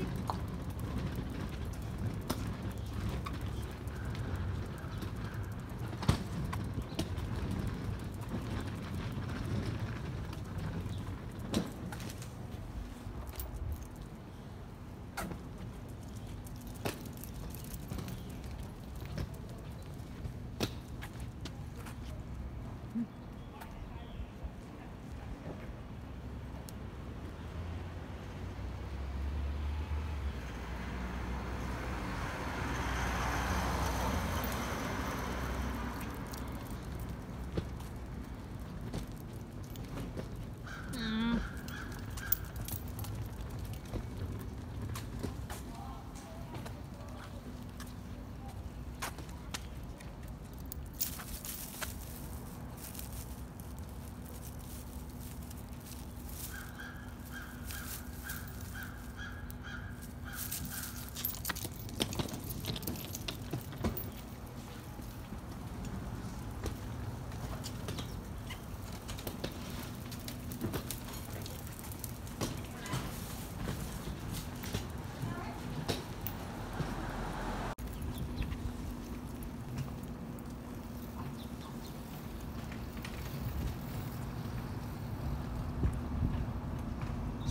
Thank you.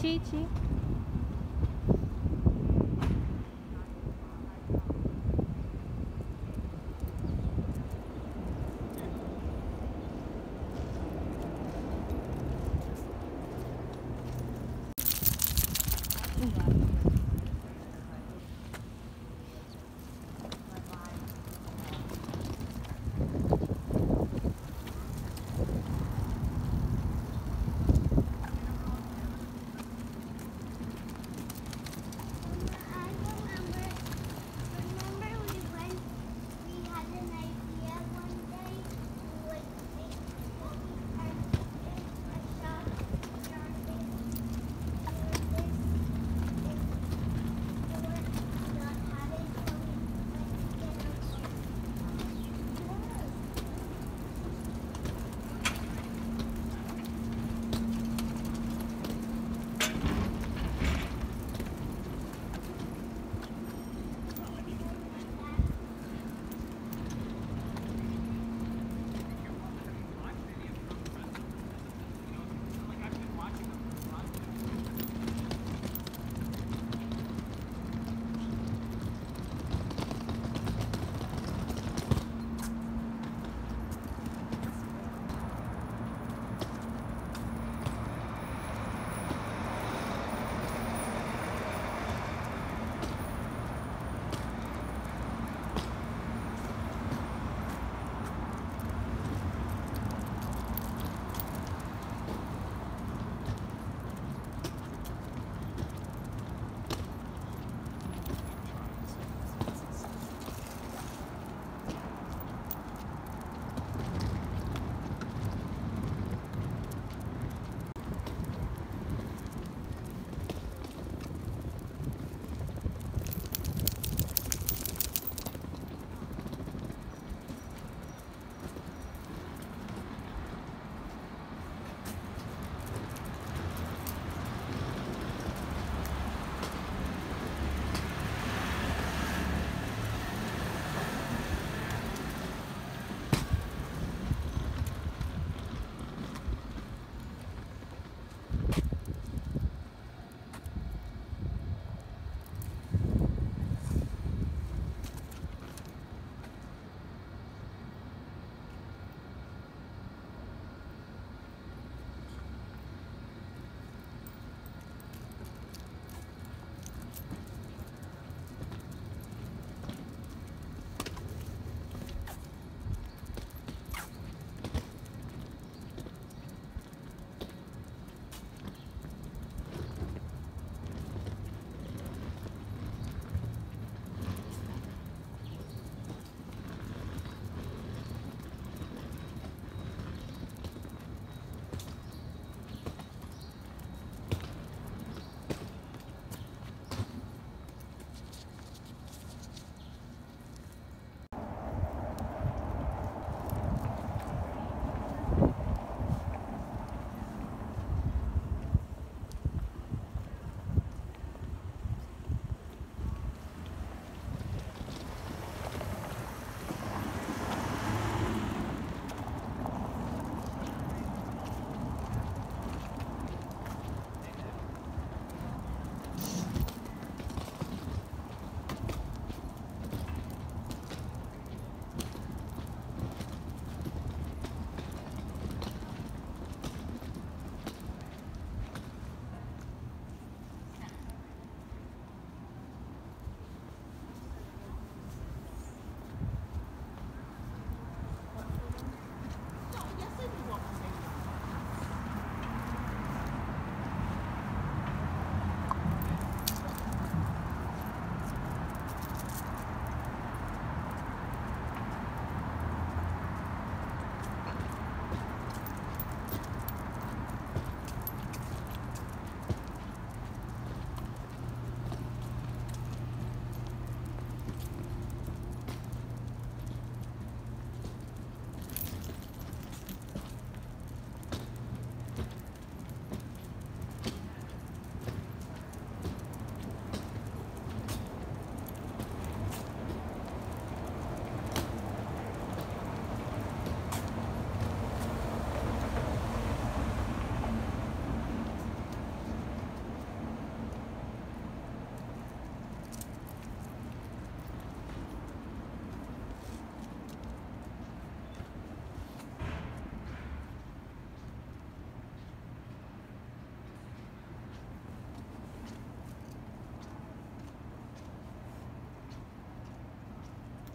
apetite!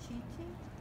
Cheating